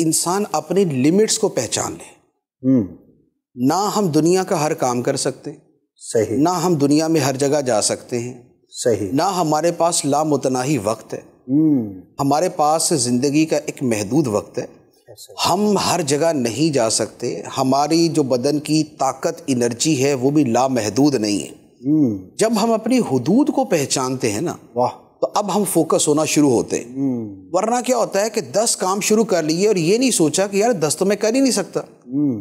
इंसान अपनी लिमिट्स को पहचान ले। हम्म। ना हम दुनिया का हर काम कर सकते सही। ना हम दुनिया में हर जगह जा सकते हैं सही। ना हमारे पास लामुतनाही वक्त है। हम्म। हमारे पास ज़िंदगी का एक महदूद वक्त है। हम हर जगह नहीं जा सकते हमारी जो बदन की ताकत एनर्जी है वो भी लामहदूद नहीं है। हम्म। जब हम अपनी हदूद को पहचानते हैं ना वाह। तो अब हम फोकस होना शुरू होते हैं। वरना क्या होता है कि दस काम शुरू कर लिए और ये नहीं सोचा कि यार दस तो मैं कर ही नहीं सकता। हम्म।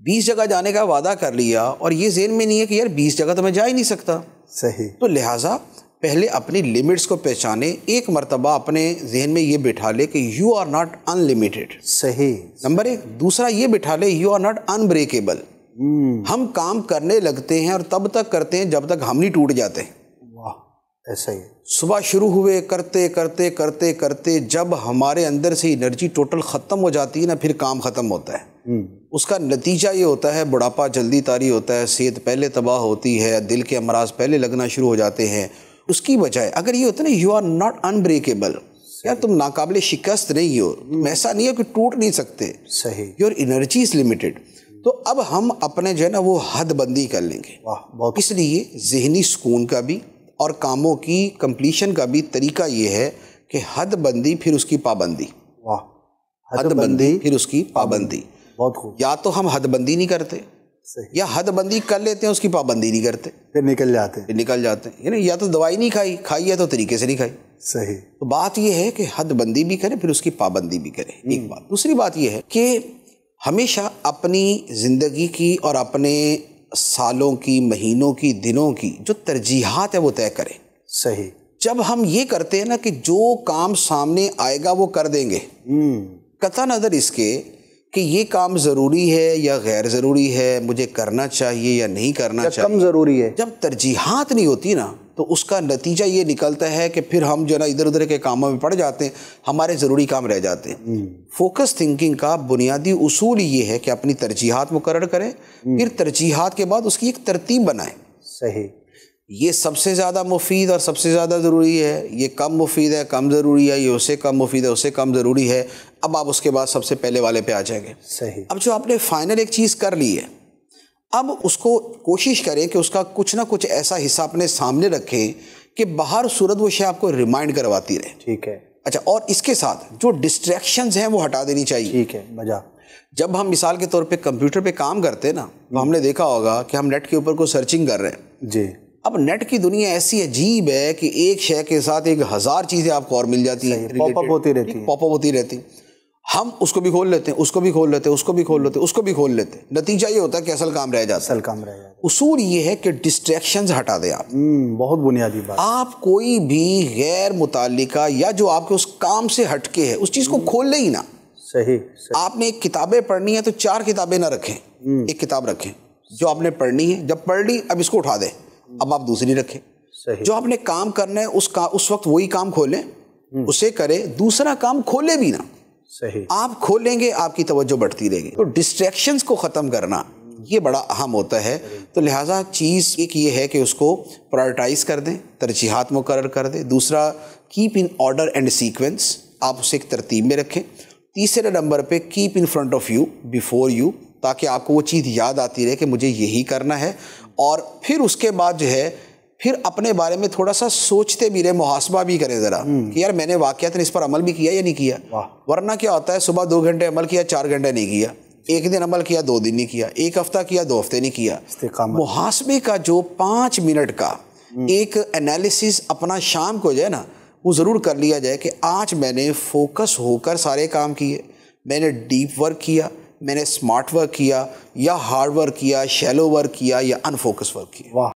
बीस जगह जाने का वादा कर लिया और ये जेन में नहीं है कि यार बीस जगह तो मैं जा ही नहीं सकता। सही। तो लिहाजा पहले अपनी लिमिट्स को पहचाने एक मरतबा अपने जहन में ये बिठा ले कि यू आर नॉट अनलिमिटेड सही। नंबर एक दूसरा ये बिठा ले यू आर नॉट अनब्रेकेबल हम काम करने लगते हैं और तब तक करते हैं जब तक हम नहीं टूट जाते। हैं ऐसा ही सुबह शुरू हुए करते करते करते करते जब हमारे अंदर से एनर्जी टोटल ख़त्म हो जाती है ना फिर काम ख़त्म होता है। हम्म। उसका नतीजा ये होता है बुढ़ापा जल्दी तारी होता है सेहत पहले तबाह होती है दिल के अमराज पहले लगना शुरू हो जाते हैं। उसकी बजाय अगर ये होता है ना यू आर नॉट अनब्रेकेबल यार तुम नाकाबिल शिकस्त नहीं हो। तुम ऐसा नहीं है कि टूट नहीं सकते। सही। योर एनर्जी इज़ लिमिटेड तो अब हम अपने जो है ना वो हद बंदी कर लेंगे। वाह इसलिए जहनी सुकून का भी और कामों की कंप्लीशन का भी तरीका ये है कि हद बंदी फिर उसकी पाबंदी। वाह हद बंदी फिर उसकी पाबंदी। बहुत खूब। या तो हम हद बंदी नहीं करते या हद बंदी कर लेते हैं उसकी पाबंदी नहीं करते। फिर निकल जाते हैं। फिर निकल जाते हैं। यानी या तो दवाई नहीं खाई खाई है तो तरीके से नहीं खाई। सही। तो बात यह है कि हद बंदी भी करें फिर उसकी पाबंदी भी करें। एक बात। दूसरी बात यह है कि हमेशा अपनी ज़िंदगी की और अपने सालों की महीनों की दिनों की जो तरजीहत है वो तय करें। सही। जब हम ये करते हैं ना कि जो काम सामने आएगा वो कर देंगे। हम्म। कथा नज़र इसके कि ये काम ज़रूरी है या गैर ज़रूरी है मुझे करना चाहिए या नहीं करना चाहिए कम ज़रूरी है। जब तरजीहत नहीं होती ना तो उसका नतीजा ये निकलता है कि फिर हम जो है ना इधर उधर के कामों में पड़ जाते हैं हमारे ज़रूरी काम रह जाते हैं। फोकस थिंकिंग का बुनियादी उसूल ये है कि अपनी तरजीहत मुकर करें फिर तरजीहत के बाद उसकी एक तरतीब बनाएँ। सही। ये सबसे ज़्यादा मुफीद और सबसे ज़्यादा ज़रूरी है ये कम मुफीद है कम ज़रूरी है ये उससे कम मुफीद है उससे कम ज़रूरी है। अब आप उसके बाद सबसे पहले वाले पे आ जाएँगे। सही। अब जो आपने फाइनल एक चीज़ कर ली है अब उसको कोशिश करें कि उसका कुछ ना कुछ ऐसा हिस्सा अपने सामने रखें कि बाहर सूरत वो शे आपको रिमाइंड करवाती रहे। ठीक है। अच्छा और इसके साथ जो डिस्ट्रैक्शंस हैं वो हटा देनी चाहिए। ठीक है मज़ा। जब हम मिसाल के तौर पे कंप्यूटर पे काम करते हैं ना तो हमने देखा होगा कि हम नेट के ऊपर को सर्चिंग कर रहे हैं। जी। अब नेट की दुनिया ऐसी अजीब है कि एक शय के साथ एक हज़ार चीज़ें आपको और मिल जाती हैं। पॉपअप होती रहती है। पॉपअप होती रहती हम उसको भी खोल लेते हैं उसको भी खोल लेते हैं उसको भी खोल लेते हैं उसको भी खोल लेते हैं। नतीजा ये होता है कि असल काम रह जाता है। असल काम रह जाता उसूल ये है कि डिस्ट्रैक्शंस हटा दें आप। हम्म बहुत बुनियादी बात। आप कोई भी गैर मुतालिका या जो आपके उस काम से हटके है उस चीज़ को खोल ले ही ना। सही सही। आपने एक किताबें पढ़नी है तो चार किताबें ना रखें। एक किताब रखें। जो आपने पढ़नी है जब पढ़ ली अब इसको उठा दें। अब आप दूसरी रखें। सही। जो आपने काम करना है उस का उस वक्त वही काम खोलें। उसे करें दूसरा काम खोले भी ना। सही। आप खोलेंगे, आपकी तवज्जो बढ़ती रहेगी। तो डिस्ट्रैक्शंस को ख़त्म करना, ये बड़ा अहम होता है। तो लिहाजा चीज़ एक ये है कि उसको प्रायोरिटाइज कर दें, तरजीहत मुकर कर दें। दूसरा keep in order and sequence आप उसे एक तरतीब में रखें। तीसरे नंबर पे keep in front of you before you ताकि आपको वो चीज़ याद आती रहे कि मुझे यही करना है। और फिर उसके बाद जो है फिर अपने बारे में थोड़ा सा सोचते भी रहे मुहासबा भी करें ज़रा कि यार मैंने वाक़यात इस पर अमल भी किया या नहीं किया। वरना क्या होता है सुबह दो घंटे अमल किया चार घंटे नहीं किया। एक दिन अमल किया दो दिन नहीं किया। एक हफ़्ता किया दो हफ़्ते नहीं किया। मुहासबे का जो पाँच मिनट का एक एनालिसिस अपना शाम को जो है ना वो ज़रूर कर लिया जाए कि आज मैंने फोकस होकर सारे काम किए। मैंने डीप वर्क किया मैंने स्मार्ट वर्क किया या हार्ड वर्क किया शैलो वर्क किया या अनफोकस वर्क किया। वाह।